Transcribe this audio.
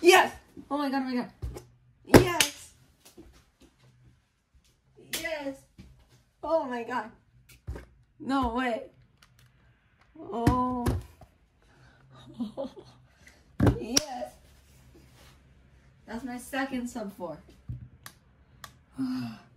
Yes! Oh my god, oh my god. Yes! Yes! Oh my god. No way. Oh. yes. That's my second sub four.